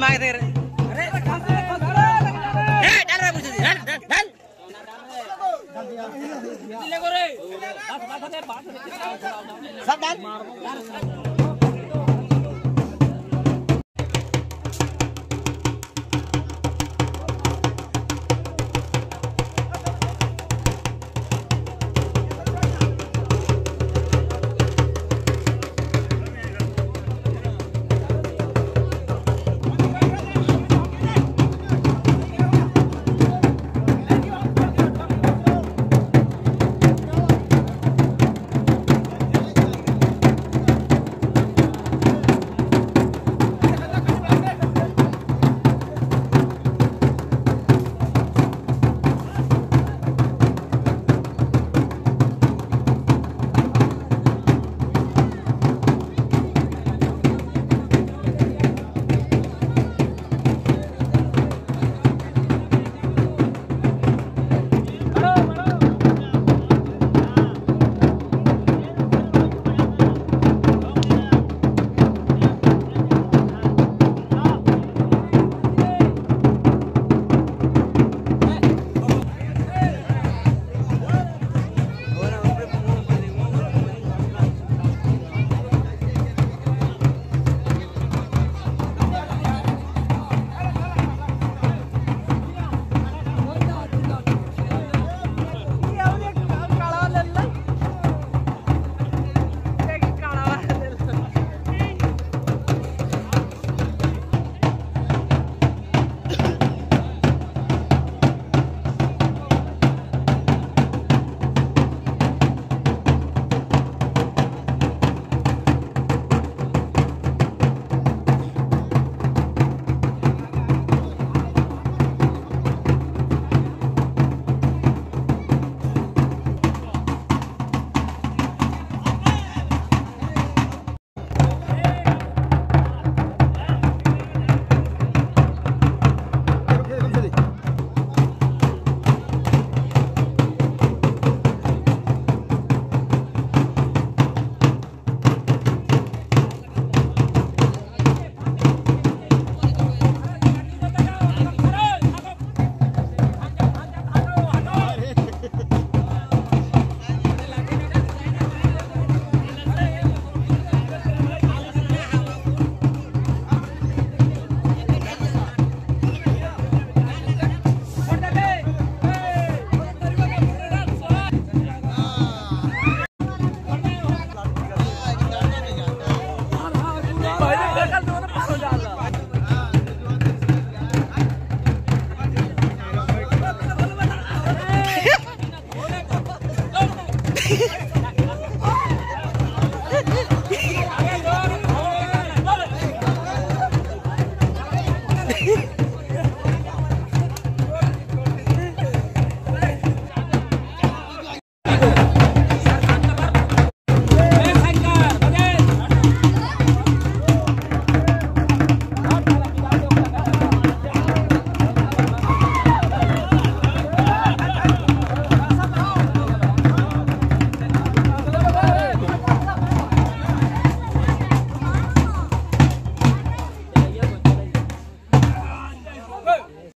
बासी मांग दे रहे सब डाल